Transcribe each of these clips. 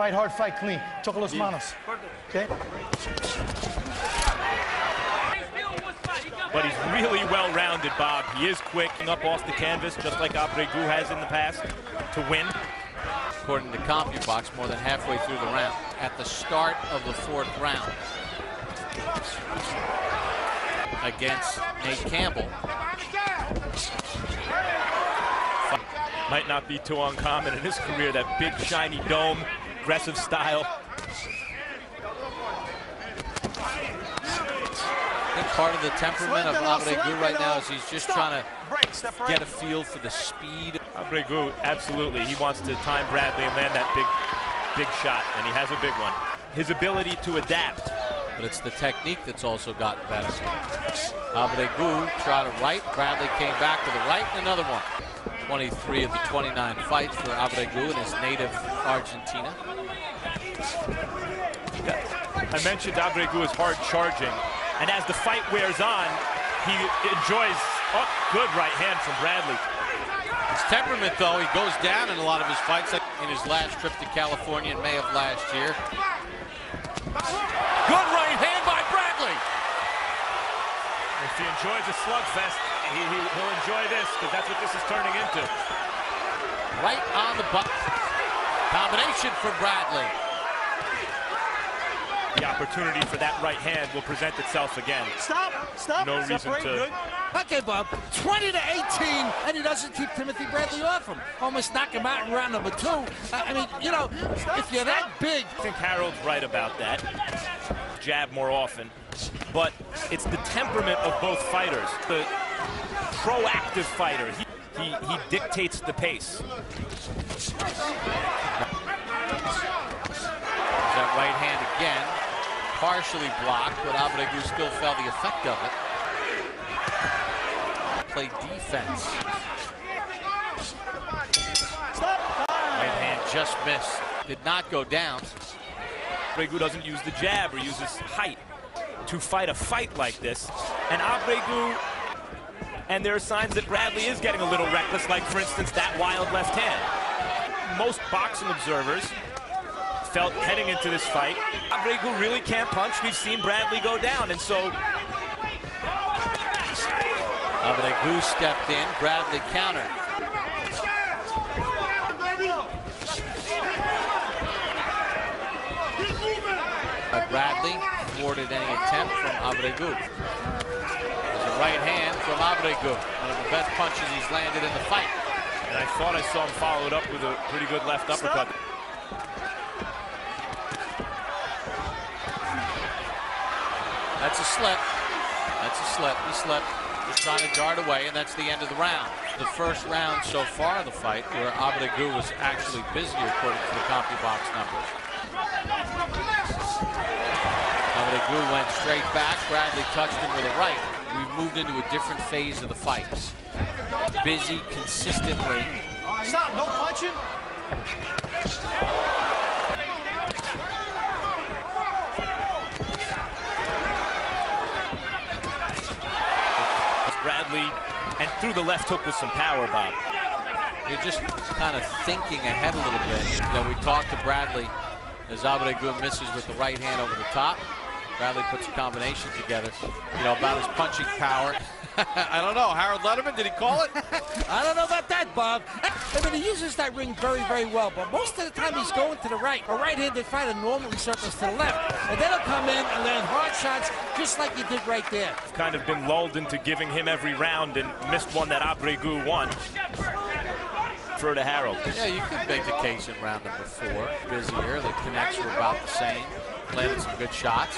Fight hard, fight clean. Toca los manos. Okay? But he's really well-rounded, Bob. He is quick up off the canvas, just like Abregu has in the past, to win. According to CompuBox, more than halfway through the round. At the start of the fourth round. Against Nate Campbell. Might not be too uncommon in his career, that big shiny dome, aggressive style. I think part of the temperament of Abregu right now is he's just trying to get a feel for the speed. Abregu, absolutely. He wants to time Bradley and land that big, big shot, and he has a big one. His ability to adapt. But it's the technique that's also gotten better. Abregu tried to right. Bradley came back to the right, and another one. 23 of the 29 fights for Abregu in his native Argentina. I mentioned Abregu is hard charging, and as the fight wears on, he enjoys oh, good right hand from Bradley. His temperament, though, he goes down in a lot of his fights. In his last trip to California in May of last year. Good right hand by Bradley. If he enjoys a slugfest, he, he, will enjoy this because that's what this is turning into. Right on the button. Combination for Bradley. The opportunity for that right hand will present itself again. Stop, stop. No reason Separate, to. Good. Okay, Bob, 20 to 18, and he doesn't keep Timothy Bradley off him. Almost knock him out in round number two. I mean, you know, if you're that big. I think Harold's right about that. Jab more often. But it's the temperament of both fighters. The proactive fighter. He, he, he dictates the pace. That right hand again, partially blocked, but Abregu still felt the effect of it. Play defense. Right hand just missed. Did not go down. Abregu doesn't use the jab or uses height to fight a fight like this. And Abregu, and there are signs that Bradley is getting a little reckless, like, for instance, that wild left hand. Most boxing observers felt heading into this fight, Abregu really can't punch. We've seen Bradley go down, and so... Abregu stepped in, Bradley countered. Bradley thwarted any attempt from Abregu. There's a right hand from Abregu, one of the best punches he's landed in the fight. And I thought I saw him follow it up with a pretty good left uppercut. That's a slip. That's a slip. He slipped. He's trying to dart away, and that's the end of the round. The first round so far of the fight, where Abregu was actually busier according to the CompuBox numbers. Abregu went straight back. Bradley touched him with a right. We've moved into a different phase of the fight. Busy, consistently. Stop, no punching. Bradley, through the left hook with some power, Bob. You're just kind of thinking ahead a little bit. You know, we talked to Bradley as Abregu misses with the right hand over the top. Bradley puts a combination together, you know, about his punching power. I don't know. Harold Lederman, did he call it? I don't know about that, Bob. I mean, he uses that ring very, very well, but most of the time he's going to the right. A right-handed fighter normally circles to the left, and then he'll come in and land hard shots just like you did right there. Kind of been lulled into giving him every round and missed one that Abregu won. Throw to Harold. Yeah, you could make the case in round number four. Busier, the connects were about the same. Landed some good shots.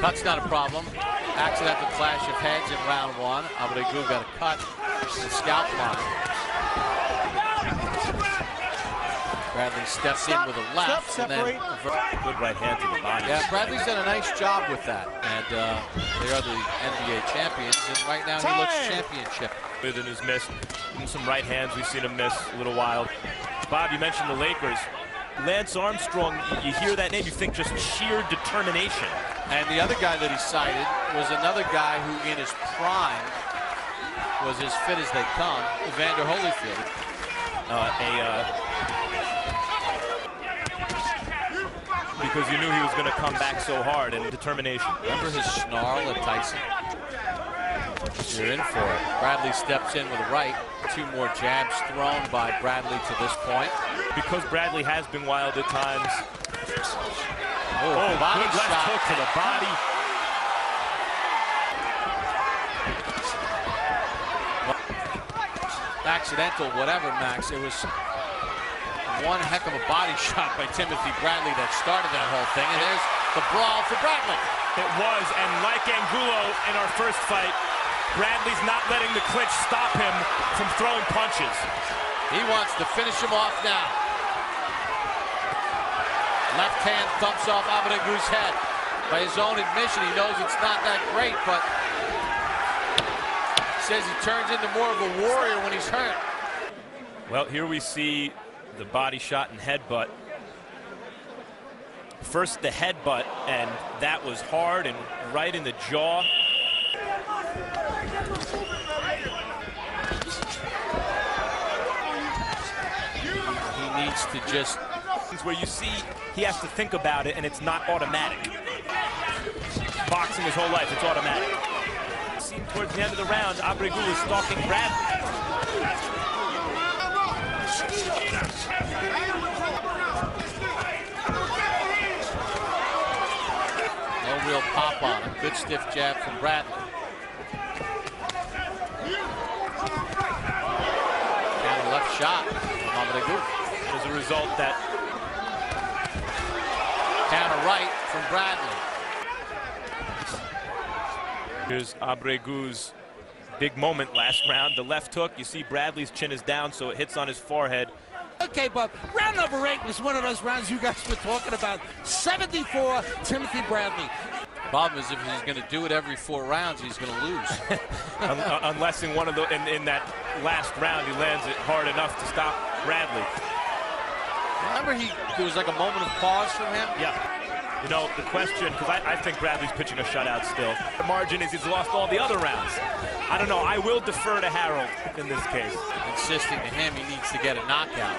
Cut's not a problem. Accidental clash of heads in round one. Abregu got a cut. The scalp line. Bradley steps Stop, in with a left. stop, and then. Good right hand to the body. yeah, Bradley's done a nice job with that. And uh, they are the NBA champions. And right now he looks Time. championship. Than his miss. Some right hands we've seen him miss a little wild. Bob, you mentioned the Lakers. Lance Armstrong, you hear that name, you think just sheer determination. And the other guy that he cited was another guy who, in his prime, was as fit as they come, Evander Holyfield. Uh, a uh, because you knew he was going to come back so hard and determination. Remember his snarl at Tyson? You're in for it. Bradley steps in with a right. Two more jabs thrown by Bradley to this point. Because Bradley has been wild at times. Oh, Oh, body good left shot. hook to the body. Accidental, whatever, Max. It was one heck of a body shot by Timothy Bradley that started that whole thing. And there's the brawl for Bradley. It was, and like Angulo in our first fight, Bradley's not letting the clinch stop him from throwing punches. He wants to finish him off now. Left hand thumps off Abregu's head. By his own admission, he knows it's not that great, but says he turns into more of a warrior when he's hurt. Well, here we see the body shot and headbutt. First the headbutt, and that was hard and right in the jaw. He needs to just Where you see he has to think about it, and it's not automatic. Boxing his whole life, it's automatic. See, towards the end of the round, Abregu is stalking Bradley. no real pop on him. Good stiff jab from Bradley. And a left shot from Abregu. As a result, that Counter right from Bradley. Here's Abregu's big moment last round. The left hook, you see Bradley's chin is down, so it hits on his forehead. Okay, Bob. Round number eight was one of those rounds you guys were talking about. 74, Timothy Bradley. Problem is, if he's going to do it every four rounds, he's going to lose. Unless in one of the in, in that last round he lands it hard enough to stop Bradley. Remember, he there was like a moment of pause from him. Yeah. You know, the question, because I, I think Bradley's pitching a shutout still. The margin is he's lost all the other rounds. I don't know. I will defer to Harold in this case. Insisting to him he needs to get a knockout.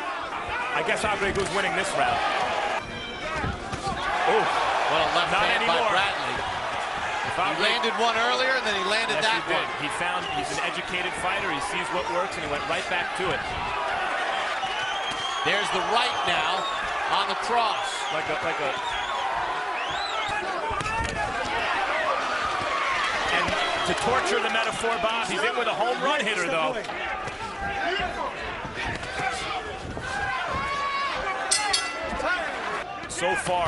I guess Abregu's winning this round. Oh, What a left hand by. Bradley. if He landed one earlier, and then he landed Yes, that he did. one. He found he's an educated fighter. He sees what works, and he went right back to it. There's the right now on the cross. Like a like a. to torture the metaphor, Bob, he's in with a home run hitter, though. So far,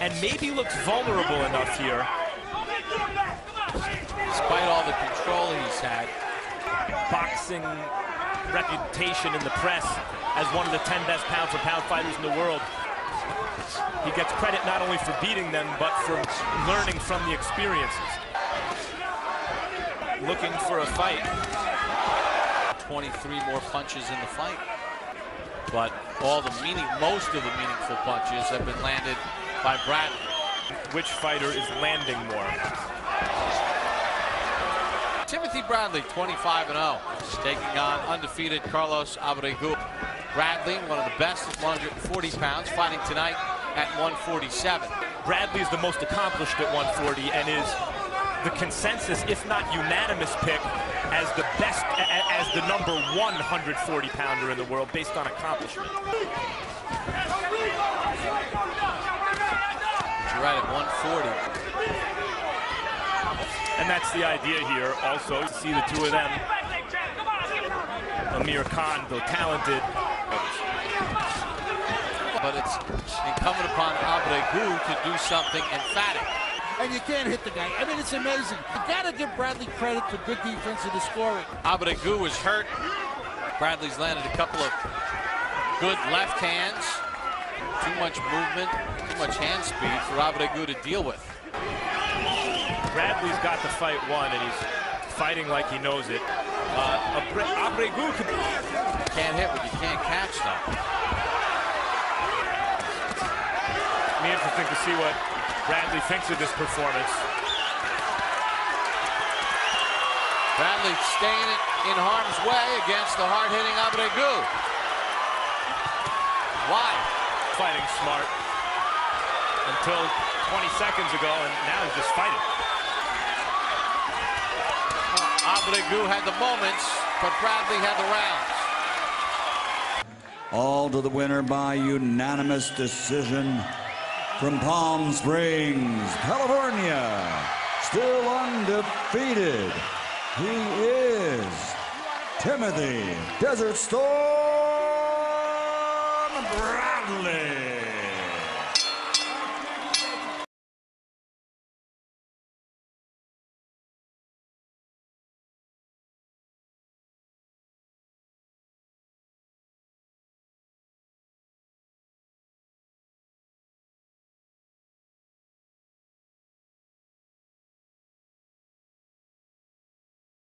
and maybe looks vulnerable enough here. Despite all the control he's had, boxing reputation in the press as one of the 10 best pound for pound fighters in the world. He gets credit not only for beating them, but for learning from the experiences. Looking for a fight. 23 more punches in the fight. But all the meaning, most of the meaningful punches have been landed by Bradley. Which fighter is landing more? Timothy Bradley, 25 and 0, taking on undefeated Carlos Abregu. Bradley, one of the best at 140 pounds, fighting tonight at 147. Bradley is the most accomplished at 140 and is the consensus, if not unanimous pick, as the best, as the number one 140 pounder in the world based on accomplishment. You're right at 140. And that's the idea here also, to see the two of them. Amir Khan, though talented, But it's incumbent upon Abregu to do something emphatic. And you can't hit the guy. I mean, it's amazing. You got to give Bradley credit for good defense in the scoring. Abregu was hurt. Bradley's landed a couple of good left hands. Too much movement, too much hand speed for Abregu to deal with. Bradley's got the fight won, and he's fighting like he knows it. Uh, Abre- Abregu Can't hit but you can't catch, though. be interesting to see what Bradley thinks of this performance. Bradley staying in harm's way against the hard-hitting Abregu. Why? Fighting smart until 20 seconds ago, and now he's just fighting. Abregu had the moments, but Bradley had the rounds. All to the winner by unanimous decision from Palm Springs, California. Still undefeated. He is Timothy Desert Storm Bradley.